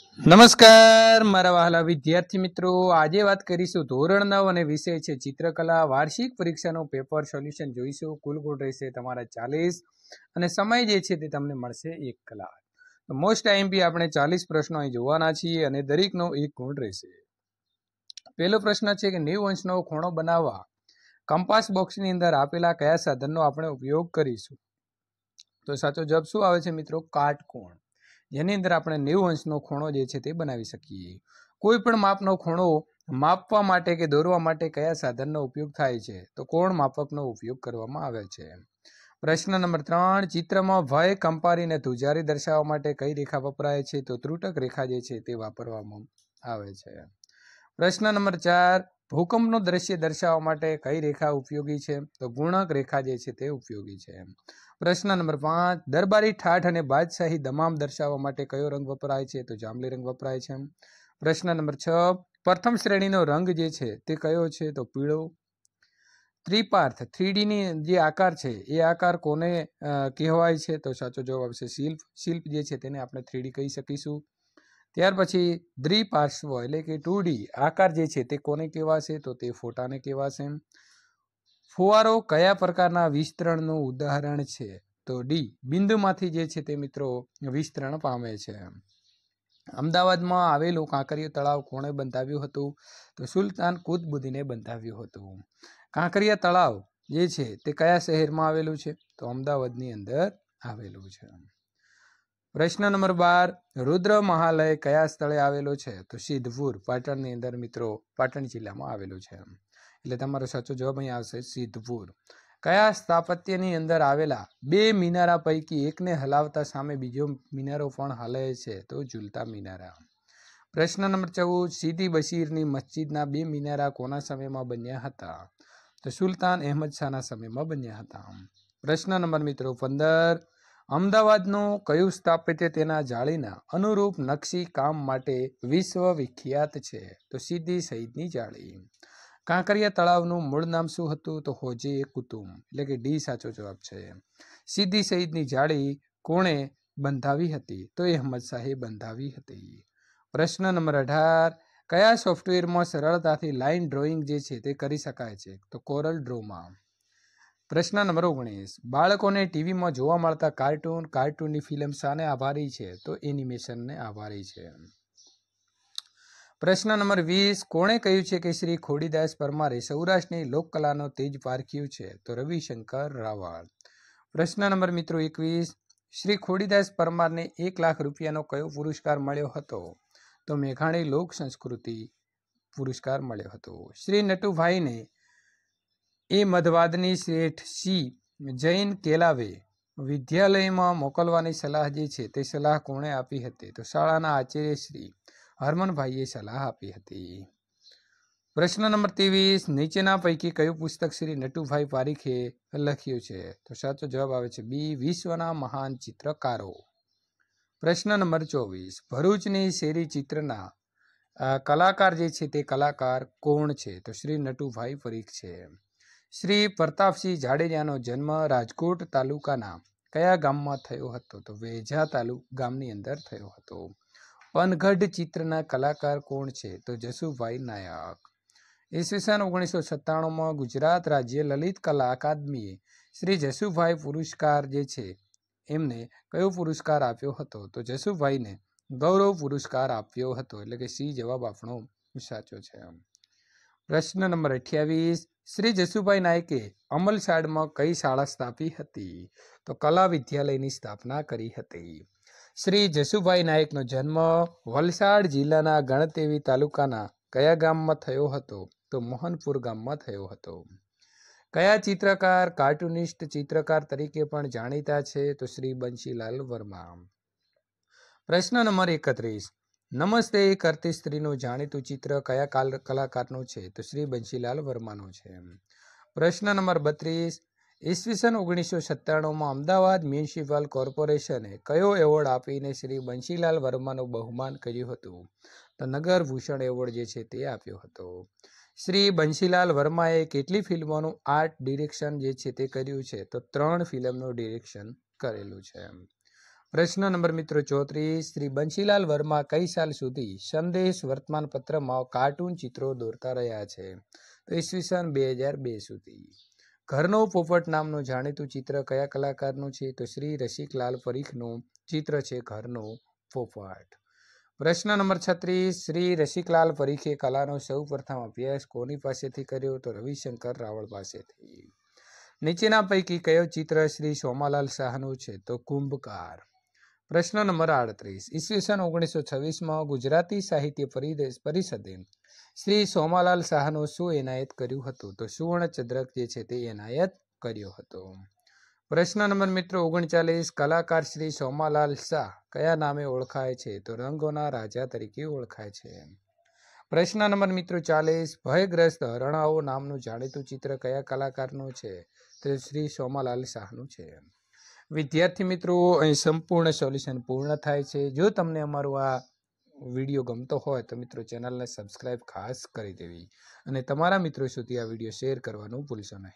નમસ્કાર, મારા વહાલા વિદ્યાર્થી મિત્રો. આજે વાત કરીશું ધોરણ નવ અને વિષય છે ચિત્રકલા. વાર્ષિક પરીક્ષાનું પેપર સોલ્યુશન જોઈશું. કુલ ગુણ રહેશે તમારા ચાલીસ અને સમય જે છે તે તમને મળશે એક કલાક. તો મોસ્ટ આઈએમપી આપણે ચાલીસ પ્રશ્નો અહીં જોવાના છીએ અને દરેકનો એક ગુણ રહેશે. પહેલો પ્રશ્ન છે કે નેવ અંશનો ખૂણો બનાવવા. કંપાસ બોક્સની અંદર આપેલા કયા સાધનનો આપણે ઉપયોગ કરીશું? તો સાચો જવાબ શું આવે છે મિત્રો? કાટકોણ. જેની અંદર આપણે નેવું અંશનો ખૂણો જે છે તે બનાવી શકીએ. કોઈ પણ માપનો ખૂણો માપવા માટે કે દોરવા માટે કયા સાધનનો ઉપયોગ થાય છે, તો કોણ માપકનો ઉપયોગ કરવામાં આવે છે? પ્રશ્ન નંબર ત્રણ, ચિત્રમાં ભય કંપારીને ધ્રુજારી દર્શાવવા માટે કઈ રેખા વપરાય છે, તો ત્રુટક રેખા જે છે તે વાપરવામાં આવે છે. પ્રશ્ન નંબર ચાર, ભૂકંપનું દ્રશ્ય દર્શાવવા માટે કઈ રેખા ઉપયોગી છે, તો ગુણક રેખા જે છે તે ઉપયોગી છે. પ્રશ્ન નંબર પાંચ, દરબારી ઠાઠ અને બાદશાહી દમામ દર્શાવવા માટે કયો રંગ વપરાય છે? તો જાંબલી રંગ વપરાય છે પ્રશ્ન નંબર છ, પ્રથમ શ્રેણીનો રંગ જે છે તે કયો છે? તો પીળો. ત્રિપાર્થ, થ્રીડીની જે આકાર છે, એ આકાર કોને કહેવાય છે? તો સાચો જવાબ આવશે શિલ્પ. શિલ્પ જે છે તેને આપણે થ્રીડી કહી શકીશું. ત્યાર પછી દ્વિપાર્શ્વ એટલે કે ટુ આકાર જે છે તે કોને કહેવાશે? તો તે ફોટાને કહેવાશે ફુવારો કયા પ્રકારના વિસ્તરણનું ઉદાહરણ છે? તો ડી, બિંદુમાંથી જે છે તે મિત્રો વિસ્તરણ પામે છે. અમદાવાદમાં આવેલું કાંકરિયા તળાવ કોણે બંધાવ્યું હતું? તો સુલતાન કુતબુદ્દીને બંધાવ્યું હતું. કાંકરિયા તળાવ જે છે તે કયા શહેરમાં આવેલું છે? તો અમદાવાદની અંદર આવેલું છે. પ્રશ્ન નંબર બાર, રુદ્ર મહાલય કયા સ્થળે આવેલો છે? તો સિદ્ધપુર, પાટણની અંદર મિત્રો પાટણ જિલ્લામાં આવેલું છે. એટલે તમારો સાચો જવાબ અહીં આવશે સિદ્ધપુર. કયા સ્થાપત્યની અંદર આવેલા બે મિનારા પૈકી એકને હલાવતા સામે બીજો મિનારો પણ હલાય છે તો ઝૂલતા મિનારા. પ્રશ્ન નંબર ચૌદ સીદી બશીરની મસ્જિદના બે મિનારા કોના સમયમાં બન્યા હતા? તો સુલતાન અહેમદ શાહના સમયમાં બન્યા હતા. પ્રશ્ન નંબર મિત્રો પંદર, અમદાવાદનું કયું સ્થાપત્ય તેના જાળીના અનુરૂપ નકશી કામ માટે વિશ્વ વિખ્યાત છે? તો સીધી સહિતની જાળી. કાંકરિયા તળાવનું મૂળ નામ શું હતું? તો હોજે કુતુમ. એટલે કે ડી સાચો જવાબ છે સીધી સહિતની જાળી કોણે બંધાવી હતી? તો અહેમદ શાહે બંધાવી હતી. પ્રશ્ન નંબર અઢાર. કયા સોફ્ટવેરમાં સરળતાથી લાઇન ડ્રોઈંગ જે છે તે કરી શકાય છે? તો કોરલ ડ્રોમાં. પ્રશ્ન નંબર ઓગણીસ. બાળકોને ટીવીમાં જોવા મળતા કાર્ટૂન, કાર્ટૂનની ફિલ્મ શાને આભારી છે? તો એનિમેશનને આભારી છે પ્રશ્ન નંબર વીસ, કોણે કહ્યું છે કે શ્રી ખોડીદાસ પરમારે સૌરાષ્ટ્રની લોકકલાનો તેજ પારખ્યું છે? તો રવિશંકર રાવળ. પ્રશ્ન નંબર મિત્રો એકવીસ, શ્રી ખોડીદાસ પરમારને એક લાખ રૂપિયાનો કયો પુરસ્કાર મળ્યો હતો? તો મેઘાણી લોક સંસ્કૃતિ પુરસ્કાર મળ્યો હતો. શ્રી નટુભાઈને એ મધવાદની શેઠ સી. જૈન કેલાવે વિદ્યાલયમાં મોકલવાની સલાહ જે છે તે સલાહ કોણે આપી હતી? તો શાળાના આચાર્ય શ્રી હરમનભાઈએ સલાહ આપી હતી. પ્રશ્ન નંબર ત્રેવીસ, નીચેના પૈકી કયું પુસ્તક શ્રી નટુભાઈ પારીખે લખ્યું છે? તો સાચો જવાબ આવે છે બી, વિશ્વના મહાન ચિત્રકારો. પ્રશ્ન નંબર ચોવીસ, ભરૂચની શેરી ચિત્રના કલાકાર જે છે તે કલાકાર કોણ છે? તો શ્રી નટુભાઈ પરીખ છે. શ્રી પ્રતાપસિંહ જાડેજાનો જન્મ રાજકોટ તાલુકાના કયા ગામમાં થયો હતો? તો વેજા તાલુ ગામની અંદર થયો હતો. પનગઢ ચિત્રના કલાકાર કોણ છે? તો જસુભાઈ નાયક. ઈસવીસન ઓગણીસો સત્તાણુંમાં ગુજરાત રાજ્ય લલિત કલા અકાદમીએ શ્રી જસુભાઈ પુરસ્કાર જે છે, એમને કયો પુરસ્કાર આપ્યો હતો? તો જસુભાઈને ગૌરવ પુરસ્કાર આપ્યો હતો. એટલે કે સી જવાબ આપણો સાચો છે પ્રશ્ન નંબર અઠ્યાવીસ. શ્રી જસુભાઈ નાયકે અમલસાડમાં કઈ શાળા સ્થાપી હતી? તો કલા વિદ્યાલયની સ્થાપના કરી હતી. શ્રી જસુભાઈ નાયકનો જન્મ વલસાડ જિલ્લાના ગણતેવી તાલુકાના કયા ગામમાં થયો હતો? તો મોહનપુર ગામમાં થયો હતો. કયા ચિત્રકાર, કાર્ટુનિસ્ટ, ચિત્રકાર તરીકે પણ જાણીતા છે? તો શ્રી બંશીલાલ વર્મા. પ્રશ્ન નંબર એકત્રીસ. નમસ્તે, કરતી સ્ત્રીનું જાણીતું ચિત્ર કયા કાલ, કલાકારનું છે? તો શ્રી બંશીલાલ વર્માનું છે. પ્રશ્ન નંબર બત્રીસ. ઈસવીસન ઓગણીસો સત્તાણુંમાં અમદાવાદ મ્યુનિસિપલ કોર્પોરેશને કયો એવોર્ડ આપીને શ્રી બંશીલાલ વર્માનું બહુમાન કર્યું હતું? તો નગરભૂષણ એવોર્ડ જે છે તે આપ્યો હતો. શ્રી બંશીલાલ વર્માએ કેટલી ફિલ્મોનું આર્ટ ડિરેક્શન જે છે તે કર્યું છે? તો ત્રણ ફિલ્મનું ડિરેક્શન કરેલું છે. પ્રશ્ન નંબર મિત્રો ચોત્રીસ, શ્રી બંશીલાલ વર્મા કઈ સાલ સુધી સંદેશ વર્તમાનપત્રમાં કાર્ટૂન ચિત્રો દોરતા રહ્યા છે? ઈસવીસન બે હજાર બે સુધી. ઘરનો પોપટ નામનું જાણીતું ચિત્ર કયા કલાકારનું છે? તો શ્રી રસિકલાલ પરીખનું ચિત્ર છે ઘરનો પોપટ. પ્રશ્ન નંબર છત્રીસ, શ્રી રસિકલાલ પરીખે કલાનો સૌ પ્રથમ અભ્યાસ કોની પાસેથી કર્યો? તો રવિશંકર રાવળ પાસેથી. નીચેના પૈકી કયો ચિત્ર શ્રી સોમાલાલ શાહનું છે? તો કુંભકાર. પ્રશ્ન નંબર આડત્રીસ. ઈસવીસન ઓગણીસો છવ્વીસમાં ગુજરાતી સાહિત્ય પરિષદે શ્રી સોમાલાલ શાહનું શું એનાયત કર્યું હતું. તો સુવર્ણચંદ્રક જે છે તે એનાયત કર્યો હતો. પ્રશ્ન નંબર મિત્રો ઓગણચાલીસ, કલાકાર શ્રી સોમાલાલ શાહ કયા નામે ઓળખાય છે? તો રંગોના રાજા તરીકે ઓળખાય છે. પ્રશ્ન નંબર મિત્રો ચાલીસ, ભયગ્રસ્ત હરણાઓ નામનું જાણીતું ચિત્ર કયા કલાકારનું છે? તો શ્રી સોમાલાલ શાહનું છે. વિદ્યાર્થી મિત્રો, અહીં સંપૂર્ણ સોલ્યુશન પૂર્ણ થાય છે. જો તમને અમારું આ વીડિયો ગમતો હોય તો મિત્રો ચેનલને સબસ્ક્રાઈબ ખાસ કરી દેવી. અને તમારા મિત્રો સુધી આ વીડિયો શેર કરવાનું ભૂલશો નહીં.